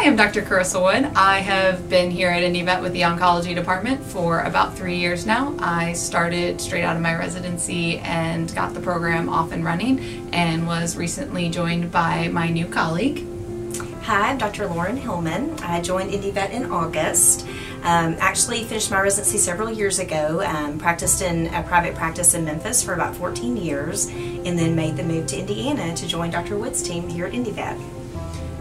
Hi, I'm Dr. Carissa Wood. I have been here at IndyVet with the oncology department for about three years now. I started straight out of my residency and got the program off and running and was recently joined by my new colleague. Hi, I'm Dr. Lauren Hillman. I joined IndyVet in August. Um, actually finished my residency several years ago, um, practiced in a private practice in Memphis for about 14 years, and then made the move to Indiana to join Dr. Wood's team here at IndyVet.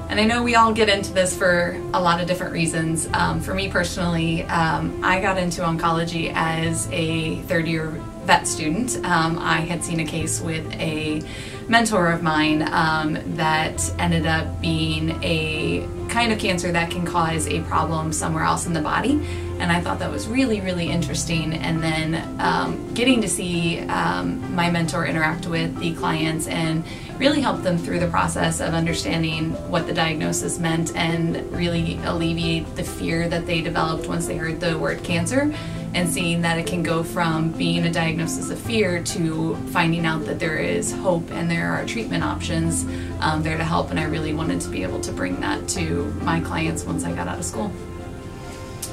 And I know we all get into this for a lot of different reasons. Um, for me personally, um, I got into oncology as a third year vet student. Um, I had seen a case with a mentor of mine um, that ended up being a kind of cancer that can cause a problem somewhere else in the body. And I thought that was really, really interesting. And then um, getting to see um, my mentor interact with the clients and really help them through the process of understanding what the diagnosis meant and really alleviate the fear that they developed once they heard the word cancer and seeing that it can go from being a diagnosis of fear to finding out that there is hope and there are treatment options um, there to help. And I really wanted to be able to bring that to my clients once I got out of school.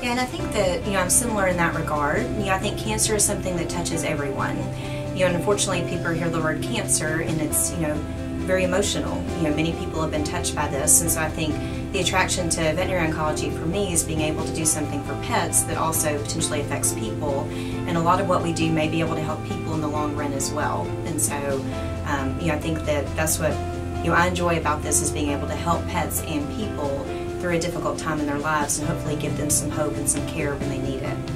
Yeah, and I think that, you know, I'm similar in that regard. You know, I think cancer is something that touches everyone. You know, unfortunately, people hear the word cancer and it's, you know, very emotional. You know, many people have been touched by this, and so I think the attraction to veterinary oncology for me is being able to do something for pets that also potentially affects people. And a lot of what we do may be able to help people in the long run as well. And so, um, you know, I think that that's what you know I enjoy about this is being able to help pets and people through a difficult time in their lives and hopefully give them some hope and some care when they need it.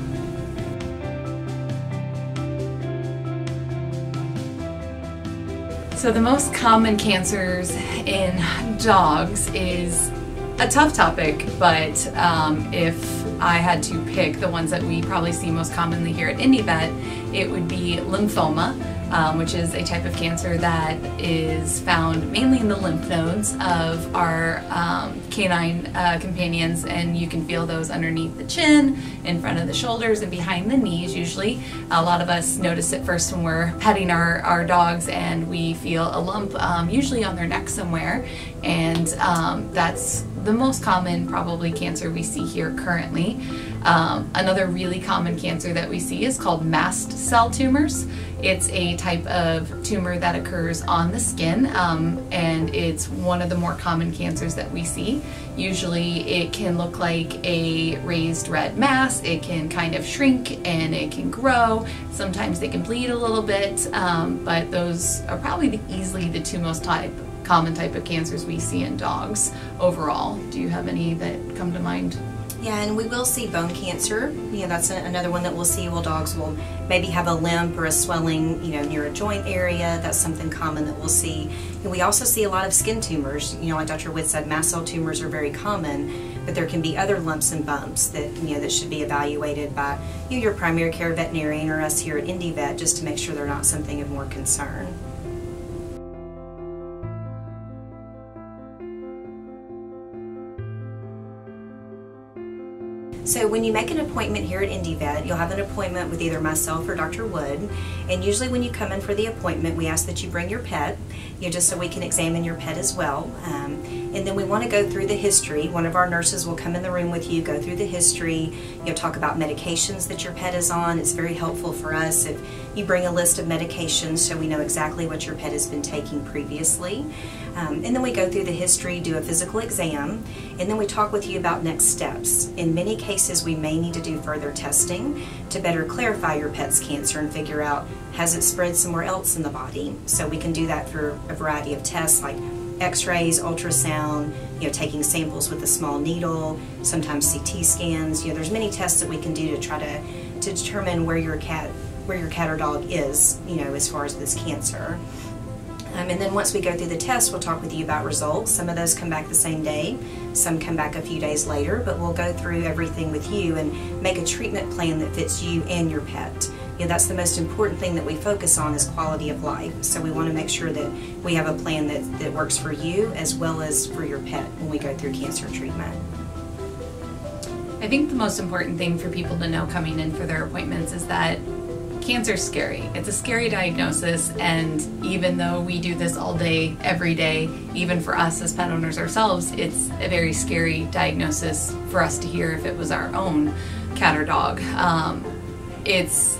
So the most common cancers in dogs is a tough topic, but um, if I had to pick the ones that we probably see most commonly here at IndyVet, it would be lymphoma, um, which is a type of cancer that is found mainly in the lymph nodes of our um, canine uh, companions, and you can feel those underneath the chin, in front of the shoulders, and behind the knees usually. A lot of us notice it first when we're petting our, our dogs and we feel a lump, um, usually on their neck somewhere, and um, that's the most common probably cancer we see here currently. Um, another really common cancer that we see is called mast cell tumors. It's a type of tumor that occurs on the skin um, and it's one of the more common cancers that we see. Usually it can look like a raised red mass, it can kind of shrink and it can grow. Sometimes they can bleed a little bit, um, but those are probably the, easily the two most type common type of cancers we see in dogs overall. Do you have any that come to mind? Yeah, and we will see bone cancer. You know, that's another one that we'll see. Well, dogs will maybe have a limp or a swelling, you know, near a joint area. That's something common that we'll see. And we also see a lot of skin tumors. You know, like Dr. Wood said, mast cell tumors are very common, but there can be other lumps and bumps that, you know, that should be evaluated by you, your primary care veterinarian or us here at IndyVet just to make sure they're not something of more concern. So when you make an appointment here at IndyVet, you'll have an appointment with either myself or Dr. Wood. And usually when you come in for the appointment, we ask that you bring your pet, you know, just so we can examine your pet as well. Um, and then we want to go through the history. One of our nurses will come in the room with you, go through the history, you know, talk about medications that your pet is on. It's very helpful for us if you bring a list of medications so we know exactly what your pet has been taking previously. Um, and then we go through the history, do a physical exam, and then we talk with you about next steps. In many cases, we may need to do further testing to better clarify your pet's cancer and figure out has it spread somewhere else in the body. So we can do that through a variety of tests like x-rays, ultrasound, you know, taking samples with a small needle, sometimes CT scans. You know, there's many tests that we can do to try to, to determine where your cat where your cat or dog is, you know, as far as this cancer. Um, and then once we go through the test, we'll talk with you about results. Some of those come back the same day, some come back a few days later, but we'll go through everything with you and make a treatment plan that fits you and your pet know, that's the most important thing that we focus on is quality of life. So we want to make sure that we have a plan that, that works for you as well as for your pet when we go through cancer treatment. I think the most important thing for people to know coming in for their appointments is that cancer's scary. It's a scary diagnosis, and even though we do this all day, every day, even for us as pet owners ourselves, it's a very scary diagnosis for us to hear if it was our own cat or dog. Um, it's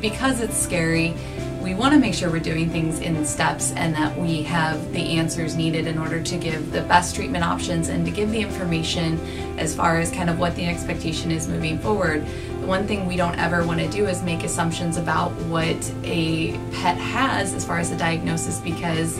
because it's scary, we want to make sure we're doing things in steps and that we have the answers needed in order to give the best treatment options and to give the information as far as kind of what the expectation is moving forward. The one thing we don't ever want to do is make assumptions about what a pet has as far as the diagnosis because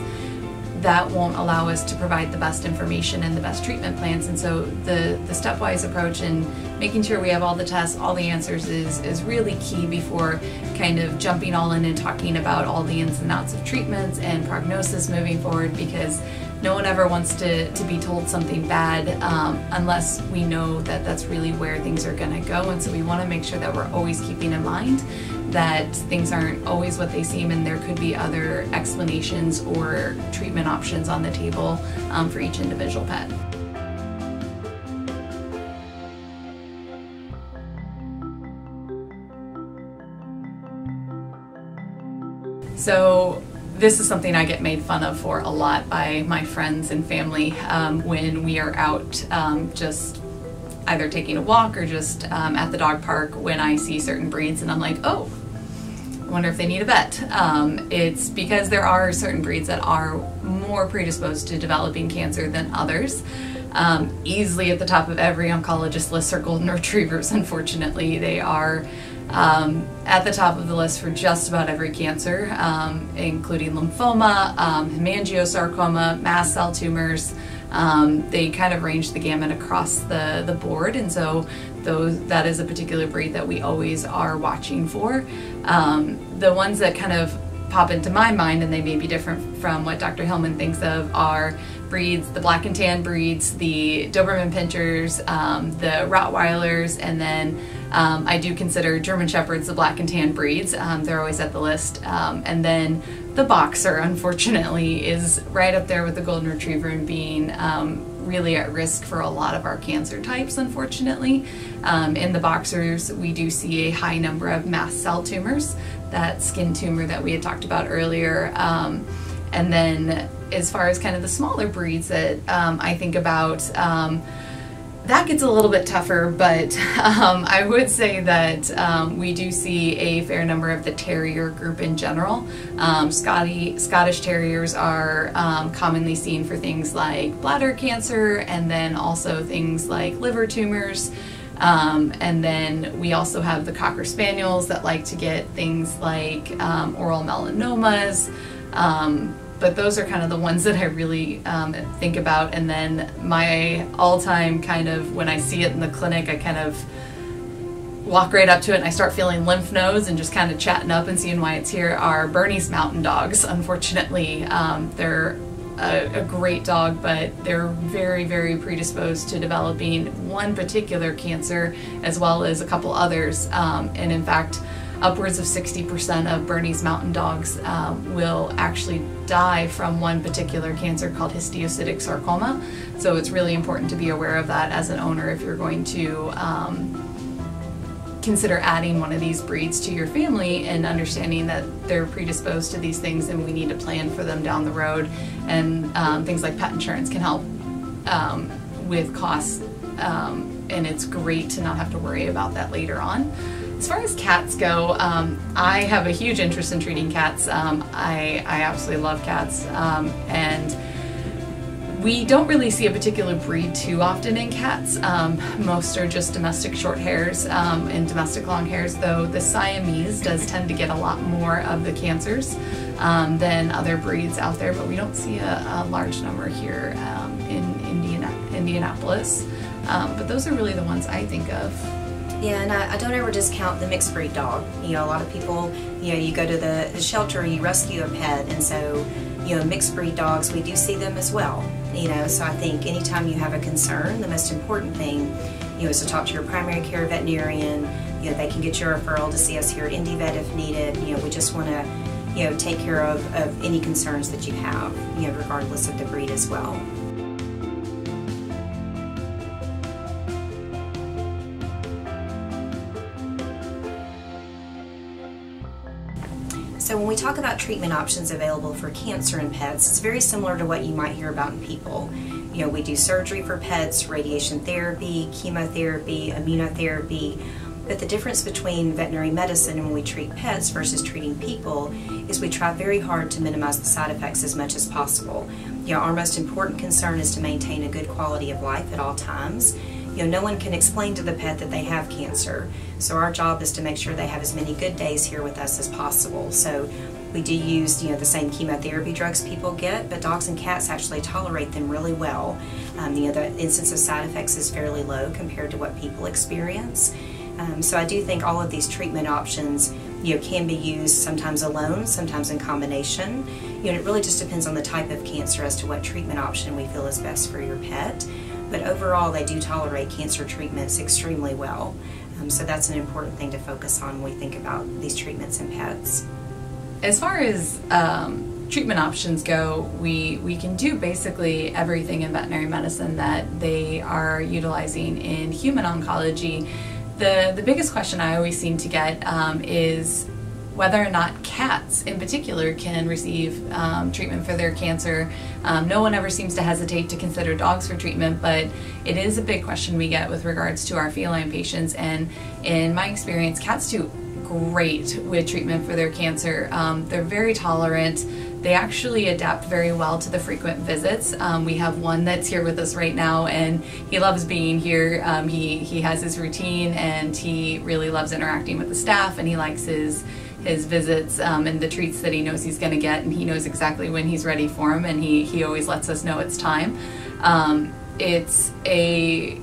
that won't allow us to provide the best information and the best treatment plans. And so the, the stepwise approach and making sure we have all the tests, all the answers is, is really key before kind of jumping all in and talking about all the ins and outs of treatments and prognosis moving forward because no one ever wants to, to be told something bad um, unless we know that that's really where things are going to go. And so we want to make sure that we're always keeping in mind that things aren't always what they seem and there could be other explanations or treatment options on the table um, for each individual pet. So this is something I get made fun of for a lot by my friends and family um, when we are out um, just either taking a walk or just um, at the dog park when I see certain breeds and I'm like, oh, wonder if they need a vet. Um, it's because there are certain breeds that are more predisposed to developing cancer than others. Um, easily at the top of every oncologist list are golden retrievers, unfortunately. They are um, at the top of the list for just about every cancer, um, including lymphoma, um, hemangiosarcoma, mast cell tumors. Um, they kind of range the gamut across the, the board, and so those that is a particular breed that we always are watching for. Um, the ones that kind of pop into my mind, and they may be different from what Dr. Hillman thinks of, are breeds, the black and tan breeds, the Doberman Pinschers, um, the Rottweilers, and then um, I do consider German Shepherds the black and tan breeds. Um, they're always at the list. Um, and then the Boxer, unfortunately, is right up there with the Golden Retriever and being um, really at risk for a lot of our cancer types, unfortunately. Um, in the boxers, we do see a high number of mast cell tumors, that skin tumor that we had talked about earlier. Um, and then as far as kind of the smaller breeds that um, I think about, um, that gets a little bit tougher, but um, I would say that um, we do see a fair number of the terrier group in general. Um, Scotty, Scottish Terriers are um, commonly seen for things like bladder cancer and then also things like liver tumors. Um, and then we also have the Cocker Spaniels that like to get things like um, oral melanomas, but those are kind of the ones that I really um, think about. And then my all-time kind of when I see it in the clinic, I kind of walk right up to it and I start feeling lymph nodes and just kind of chatting up and seeing why it's here are Bernese Mountain Dogs. Unfortunately, um, they're a, a, great dog, but they're very, very predisposed to developing one particular cancer as well as a couple others. Um, and in fact, upwards of 60% of Bernese mountain dogs um, will actually die from one particular cancer called histiocytic sarcoma. So it's really important to be aware of that as an owner if you're going to um, consider adding one of these breeds to your family and understanding that they're predisposed to these things and we need to plan for them down the road. And um, things like pet insurance can help um, with costs um, and it's great to not have to worry about that later on. As far as cats go, um, I have a huge interest in treating cats. Um, I, I absolutely love cats, um, and we don't really see a particular breed too often in cats. Um, most are just domestic short hairs um, and domestic long hairs, though the Siamese does tend to get a lot more of the cancers um, than other breeds out there, but we don't see a, a large number here in Indiana, Indianapolis. but those are really the ones I think of. Yeah, and I, I, don't ever discount the mixed breed dog. You know, a lot of people, you know, you go to the, the shelter, you rescue a pet, and so, you know, mixed breed dogs, we do see them as well. You know, so I think anytime you have a concern, the most important thing, you know, is to talk to your primary care veterinarian. You know, they can get your referral to see us here at IndyVet if needed. You know, we just want to, you know, take care of, of any concerns that you have, you know, regardless of the breed as well. Talk about treatment options available for cancer in pets, it's very similar to what you might hear about in people. You know, we do surgery for pets, radiation therapy, chemotherapy, immunotherapy. But the difference between veterinary medicine and when we treat pets versus treating people is we try very hard to minimize the side effects as much as possible. You know, our most important concern is to maintain a good quality of life at all times. You know, no one can explain to the pet that they have cancer. So our job is to make sure they have as many good days here with us as possible. So we do use, you know, the same chemotherapy drugs people get, but dogs and cats actually tolerate them really well. Um, you know, the incidence of side effects is fairly low compared to what people experience. Um, so I do think all of these treatment options, you know, can be used sometimes alone, sometimes in combination. You know, it really just depends on the type of cancer as to what treatment option we feel is best for your pet. But overall, they do tolerate cancer treatments extremely well. Um, so that's an important thing to focus on when we think about these treatments in pets. As far as um, treatment options go, we, we can do basically everything in veterinary medicine that they are utilizing in human oncology. The, the biggest question I always seem to get um, is whether or not cats in particular can receive um, treatment for their cancer. Um, no one ever seems to hesitate to consider dogs for treatment, but it is a big question we get with regards to our feline patients. And in my experience, cats do great with treatment for their cancer. Um, they're very tolerant. They actually adapt very well to the frequent visits. Um, we have one that's here with us right now, and he loves being here. Um, he he has his routine, and he really loves interacting with the staff, and he likes his his visits um, and the treats that he knows he's going to get, and he knows exactly when he's ready for them, and he he always lets us know it's time. Um, it's a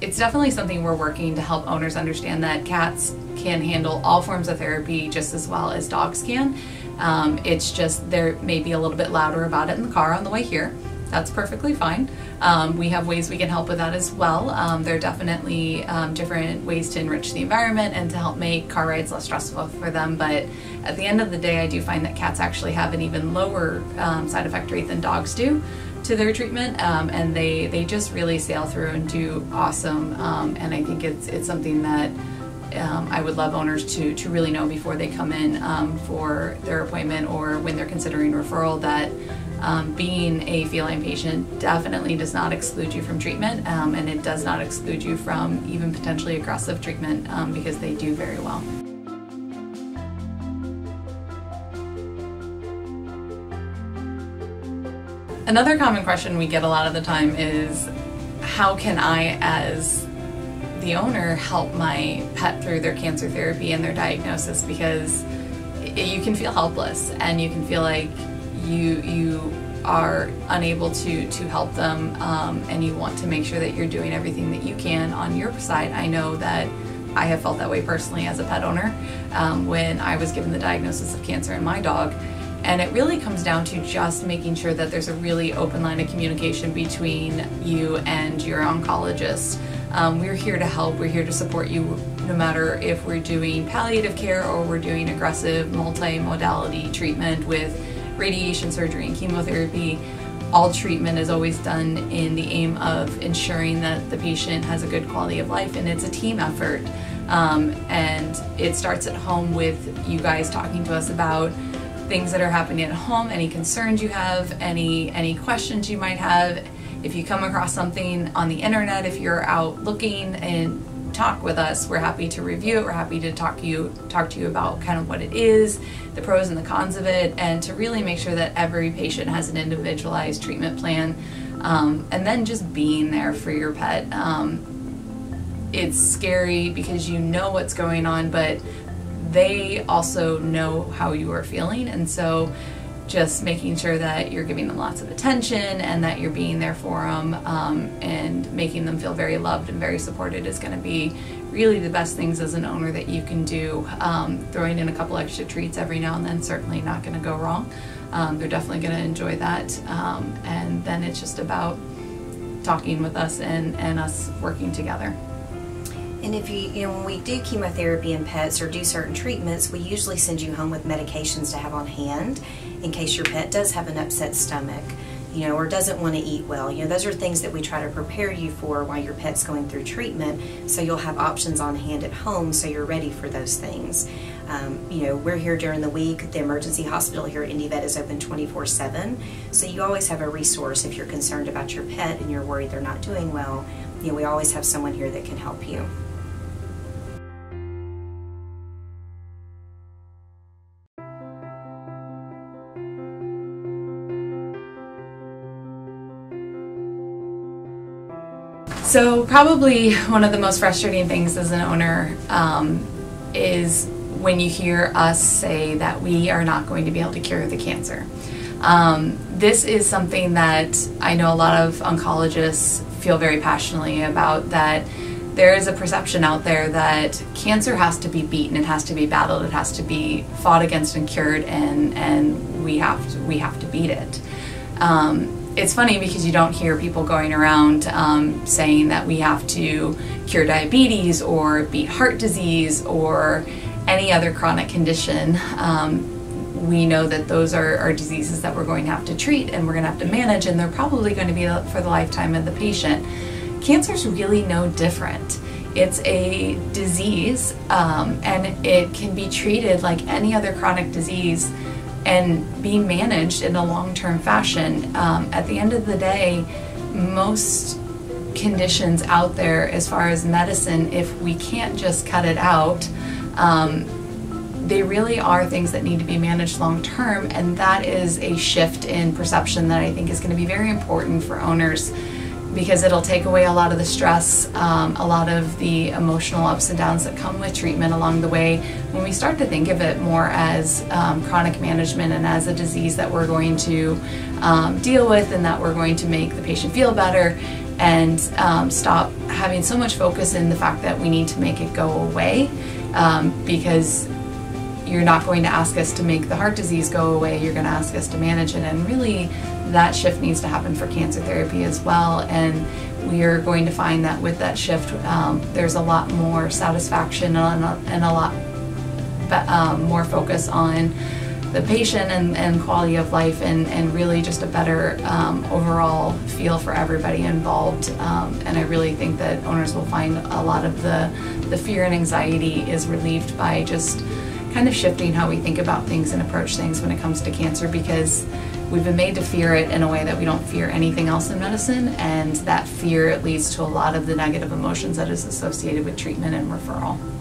it's definitely something we're working to help owners understand that cats can handle all forms of therapy just as well as dogs can. Um, it's just they're maybe a little bit louder about it in the car on the way here. That's perfectly fine. Um, we have ways we can help with that as well. Um, there are definitely um, different ways to enrich the environment and to help make car rides less stressful for them. But at the end of the day, I do find that cats actually have an even lower um, side effect rate than dogs do to their treatment, um, and they they just really sail through and do awesome. Um, and I think it's it's something that. Um, I would love owners to, to really know before they come in um, for their appointment or when they're considering referral that um, being a feline patient definitely does not exclude you from treatment um, and it does not exclude you from even potentially aggressive treatment um, because they do very well. Another common question we get a lot of the time is how can I, as the owner, help my pet through their cancer therapy and their diagnosis? Because you can feel helpless and you can feel like you you are unable to to help them um, and you want to make sure that you're doing everything that you can on your side. I know that I have felt that way personally as a pet owner um, when I was given the diagnosis of cancer in my dog. And it really comes down to just making sure that there's a really open line of communication between you and your oncologist. Um, we're here to help, we're here to support you no matter if we're doing palliative care or we're doing aggressive multi-modality treatment with radiation surgery and chemotherapy. All treatment is always done in the aim of ensuring that the patient has a good quality of life and it's a team effort. Um, and it starts at home with you guys talking to us about things that are happening at home, any concerns you have, any any questions you might have. If you come across something on the internet, if you're out looking and talk with us, we're happy to review it. We're happy to talk to you talk to you about kind of what it is, the pros and the cons of it, and to really make sure that every patient has an individualized treatment plan. Um, and then just being there for your pet. Um, it's scary because you know what's going on, but they also know how you are feeling. And so just making sure that you're giving them lots of attention and that you're being there for them um, and making them feel very loved and very supported is going to be really the best things as an owner that you can do. Um, throwing in a couple extra treats every now and then certainly not going to go wrong. Um, they're definitely going to enjoy that. Um, and then it's just about talking with us and, and us working together. And if you, you know, when we do chemotherapy in pets or do certain treatments, we usually send you home with medications to have on hand in case your pet does have an upset stomach, you know, or doesn't want to eat well. You know, those are things that we try to prepare you for while your pet's going through treatment, so you'll have options on hand at home so you're ready for those things. Um, you know, we're here during the week. The emergency hospital here at IndyVet is open 24 7. So you always have a resource if you're concerned about your pet and you're worried they're not doing well. You know, we always have someone here that can help you. So, probably one of the most frustrating things as an owner um, is when you hear us say that we are not going to be able to cure the cancer. Um, this is something that I know a lot of oncologists feel very passionately about that there is a perception out there that cancer has to be beaten, it has to be battled, it has to be fought against and cured, and, and we, have to, we have to beat it. Um, it's funny because you don't hear people going around um, saying that we have to cure diabetes or beat heart disease or any other chronic condition. Um, we know that those are, are, diseases that we're going to have to treat and we're going to have to manage, and they're probably going to be for the lifetime of the patient. Cancer is really no different. It's a disease um, and it can be treated like any other chronic disease and being managed in a long term fashion. Um, at the end of the day, most conditions out there, as far as medicine, if we can't just cut it out, um, they really are things that need to be managed long term, and that is a shift in perception that I think is going to be very important for owners because it'll take away a lot of the stress, um, a lot of the emotional ups and downs that come with treatment along the way. When we start to think of it more as um, chronic management and as a disease that we're going to um, deal with and that we're going to make the patient feel better and um, stop having so much focus in the fact that we need to make it go away um, because you're not going to ask us to make the heart disease go away, you're going to ask us to manage it. And really, that shift needs to happen for cancer therapy as well. And we are going to find that with that shift, um, there's a lot more satisfaction and a, and a lot um, more focus on the patient and, and quality of life and, and really just a better um, overall feel for everybody involved. Um, and I really think that owners will find a lot of the, the fear and anxiety is relieved by just kind of shifting how we think about things and approach things when it comes to cancer because we've been made to fear it in a way that we don't fear anything else in medicine and that fear leads to a lot of the negative emotions that is associated with treatment and referral.